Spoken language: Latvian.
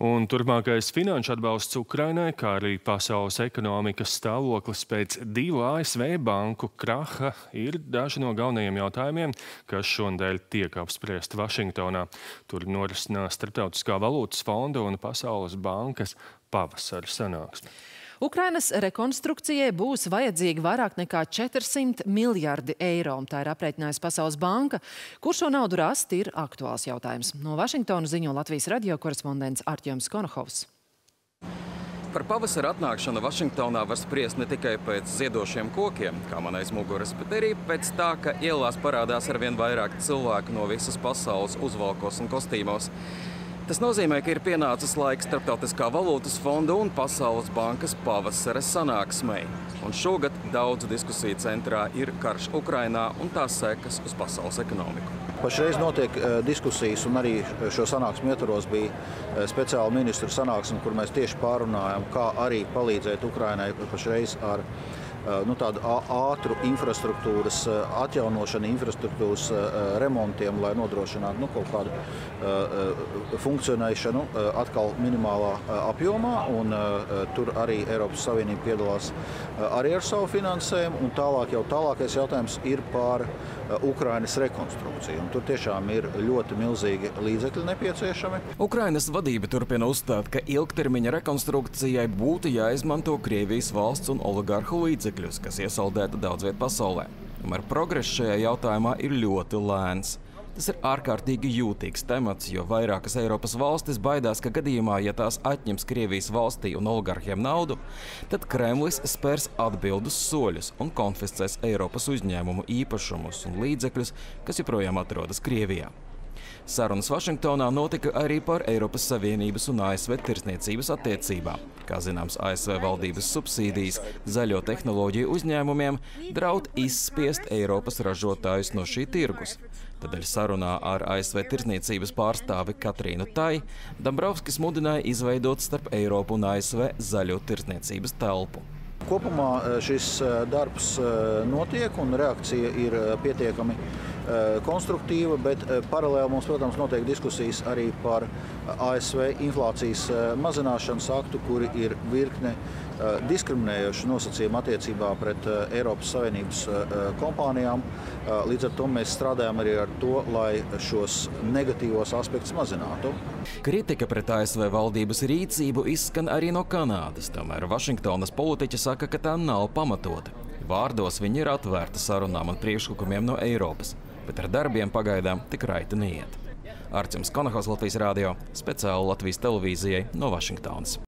Un turpmākais finanšu atbalsts Ukrainai, kā arī pasaules ekonomikas stāvoklis pēc divu ASV banku kraha, ir daži no galvenajiem jautājumiem, kas šonadēļ tiek apspriesti Vašingtonā. Tur norisinās Starptautiskā valūtas fonda un Pasaules bankas pavasara sanāksme. Ukrainas rekonstrukcijai būs vajadzīgi vairāk nekā 400 miljardi eiro. Tā ir aprēķinājusi Pasaules banka. Kur šo naudu rast, ir aktuāls jautājums. No Vašingtona ziņo Latvijas radio korespondents Artjoms Konohovs. Par pavasara atnākšanu Vašingtonā var spriest ne tikai pēc ziedošiem kokiem, kā man aiz muguras, bet arī pēc tā, ka ielās parādās arvien vairāk cilvēku no visas pasaules uzvalkos un kostīmos. Tas nozīmē, ka ir pienācis laiks Starptautiskā valūtas fonda un Pasaules bankas pavasara sanāksmei. Un šogad daudzu diskusiju centrā ir karš Ukrainā un tās sekas uz pasaules ekonomiku. Pašreiz notiek uh, diskusijas, un arī šo sanāksmu ietvaros bija uh, speciāla ministru sanāksme, kur mēs tieši pārunājām, kā arī palīdzēt Ukrainai pašreiz ar Eh, nu, tādu ātru infrastruktūras eh, atjaunošanu, infrastruktūras eh, remontiem, lai nodrošinātu nu, kaut kādu funkcionēšanu atkal minimālā apjomā. Un, tur arī Eiropas Savienība piedalās arī ar savu finansējumu. Un tālāk jau tālākais jautājums ir par Ukrainas rekonstrukciju. Un tur tiešām ir ļoti milzīgi līdzekļi nepieciešami. Ukrainas vadība turpina uzstāt, ka ilgtermiņa rekonstrukcijai būtu jāizmanto Krievijas valsts un oligarhu līdzekļi līdzekļus, kas iesaldēta daudz viet pasaulē. Tomēr progress šajā jautājumā ir ļoti lēns. Tas ir ārkārtīgi jūtīgs temats, jo vairākas Eiropas valstis baidās, ka gadījumā, ja tās atņems Krievijas valstī un oligarhiem naudu, tad Kremlis spērs atbildus soļus un konfiscēs Eiropas uzņēmumu īpašumus un līdzekļus, kas joprojām atrodas Krievijā. Sarunas Vašingtonā notika arī par Eiropas Savienības un ASV tirsniecības attiecībām. Kā zināms, ASV valdības subsīdijas zaļo tehnoloģiju uzņēmumiem draud izspiest Eiropas ražotājus no šī tirgus. Tādēļ sarunā ar ASV tirsniecības pārstāvi Katrīnu Tai Dombrovskis mudināja izveidot starp Eiropu un ASV zaļo tirsniecības telpu. Kopumā eh, šis eh, darbs eh, notiek un reakcija ir pietiekami konstruktīva, bet paralēli mums, protams, notiek diskusijas arī par ASV inflācijas mazināšanas aktu, kuri ir virkne diskriminējoši nosacījumi attiecībā pret Eiropas Savienības kompānijām. Līdz ar to mēs strādājam arī ar to, lai šos negatīvos aspektus mazinātu. Kritika pret ASV valdības rīcību izskan arī no Kanādas. Tomēr Vašingtonas politiķi saka, ka tā nav pamatota. Vārdos viņi ir atvērti sarunām un priekšlikumiem no Eiropas, bet ar darbiem pagaidām tik raiti neiet. Arcīms Konahaus Latvijas Rādio speciāli Latvijas televīzijai no Vašingtonas.